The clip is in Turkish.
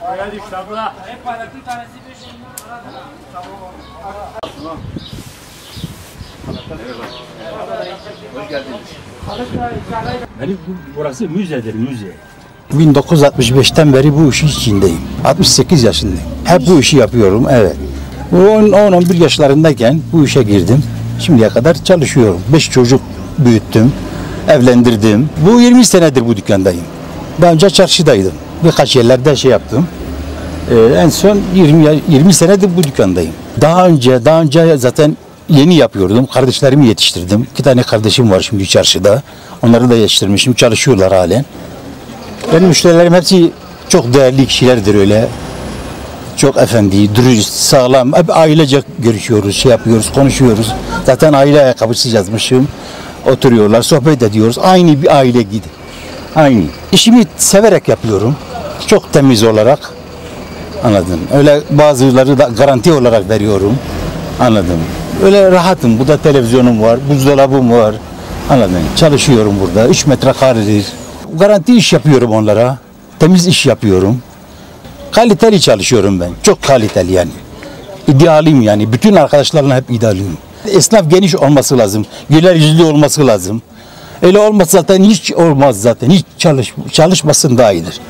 Haydi şabla. Hep paylaştı tanesi 5 Tamam. Hoş burası müzedir, müze. 1965'ten beri bu işin içindeyim. 68 yaşındayım. Hep bu işi yapıyorum, evet. 10-11 yaşlarındayken bu işe girdim. Şimdiye kadar çalışıyorum. 5 çocuk büyüttüm evlendirdim. Bu 20 senedir bu dükkandayım. Daha önce çarşıdaydım. Birkaç yerlerde şey yaptım. Ee, en son 20 ya- 20 senedir bu dükkandayım. Daha önce daha önce zaten yeni yapıyordum. Kardeşlerimi yetiştirdim. İki tane kardeşim var şimdi çarşıda. Onları da yetiştirmişim. Çalışıyorlar halen. Benim müşterilerim hepsi çok değerli kişilerdir öyle. Çok efendi, dürüst, sağlam. Hep ailece görüşüyoruz, şey yapıyoruz, konuşuyoruz. Zaten aile ayakkabısı yazmışım. Oturuyorlar, sohbet ediyoruz. Aynı bir aile gibi. Aynı. İşimi severek yapıyorum. Çok temiz olarak. Anladın. Öyle bazıları da garanti olarak veriyorum. Anladım. Öyle rahatım. Burada televizyonum var, buzdolabım var. Anladın. Çalışıyorum burada. 3 metrekaredir. Garanti iş yapıyorum onlara. Temiz iş yapıyorum. Kaliteli çalışıyorum ben. Çok kaliteli yani. İdealim yani. Bütün arkadaşlarla hep idealim. Esnaf geniş olması lazım. Güler yüzlü olması lazım. Öyle olmaz zaten hiç olmaz zaten. Hiç çalış, çalışmasın daha iyidir.